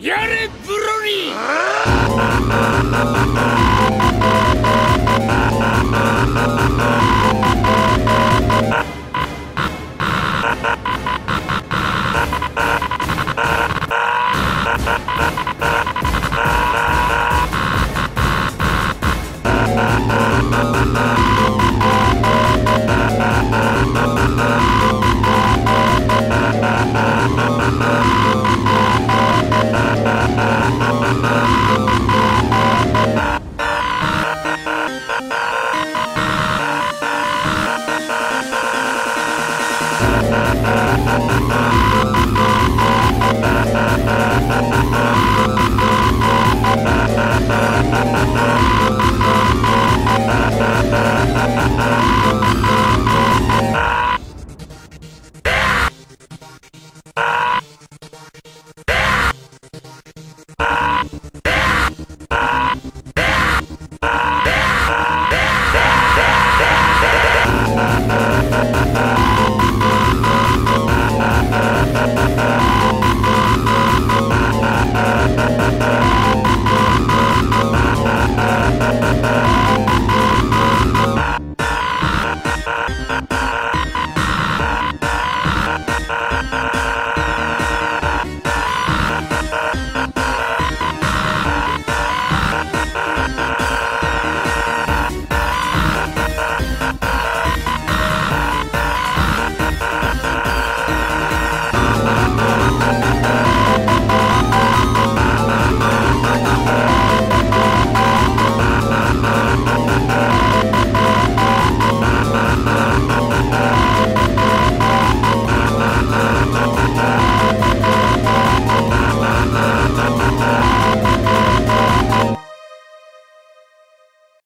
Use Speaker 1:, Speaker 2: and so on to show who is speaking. Speaker 1: Yare Bruni! Ha
Speaker 2: ha
Speaker 3: Ha ha ha ha ha ha!